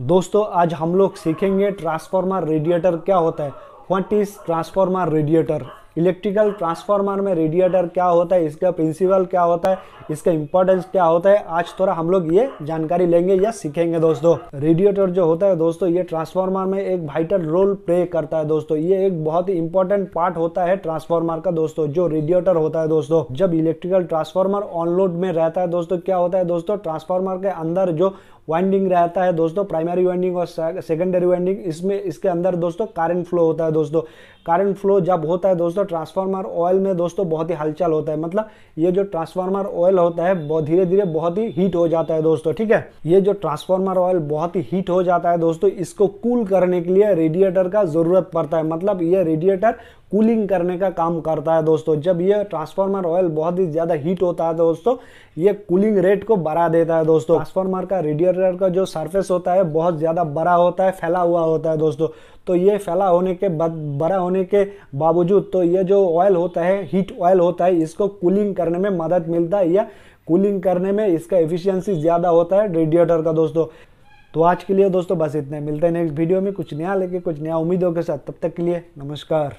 दोस्तों आज हम लोग सीखेंगे ट्रांसफार्मर रेडिएटर क्या होता है? What is transformer radiator electrical transformer में रेडिएटर क्या होता है, इसका प्रिंसिपल क्या होता है, इसका इंपॉर्टेंस क्या होता है, आज थोड़ा हम लोग ये जानकारी लेंगे या सीखेंगे दोस्तों। रेडिएटर जो होता है दोस्तों, ये ट्रांसफार्मर में एक वाइटल रोल प्ले करता है दोस्तों। ये एक बहुत ही इंपॉर्टेंट पार्ट होता है ट्रांसफार्मर का दोस्तों, जो रेडिएटर होता है दोस्तों। जब इलेक्ट्रिकल ट्रांसफार्मर ऑनलोड में रहता है दोस्तों, क्या होता है दोस्तों ट्रांसफार्मर के अंदर जो वाइंडिंग रहता है दोस्तों प्राइमरी वाइंडिंग और सेकेंडरी वाइंडिंग इसमें, इसके अंदर दोस्तों करंट फ्लो होता है दोस्तों। करंट फ्लो जब होता है दोस्तों ट्रांसफार्मर ऑयल में दोस्तों बहुत ही हलचल होता है। मतलब ये जो ट्रांसफार्मर ऑयल होता है, बहुत धीरे धीरे बहुत ही हीट हो जाता है दोस्तों, ठीक है? ये जो ट्रांसफार्मर ऑयल बहुत ही हीट हो जाता है दोस्तों, इसको कूल करने के लिए रेडिएटर का ज़रूरत पड़ता है। मतलब ये रेडिएटर कूलिंग करने का काम करता है दोस्तों। जब ये ट्रांसफार्मर ऑयल बहुत ही ज़्यादा हीट होता है दोस्तों, ये कूलिंग रेट को बढ़ा देता है दोस्तों। ट्रांसफार्मर का रेडिएटर का जो सरफेस होता है, बहुत ज़्यादा बड़ा होता है, फैला हुआ होता है दोस्तों। तो ये फैला होने के बाद, बड़ा होने के बावजूद तो ये जो ऑयल होता है हीट ऑयल होता है, इसको कूलिंग करने में मदद मिलता है या कूलिंग करने में इसका एफिशिएंसी ज़्यादा होता है रेडिएटर का दोस्तों। तो आज के लिए दोस्तों बस इतने मिलते हैं नेक्स्ट वीडियो में कुछ नया लेके, कुछ नया उम्मीदों के साथ। तब तक के लिए नमस्कार।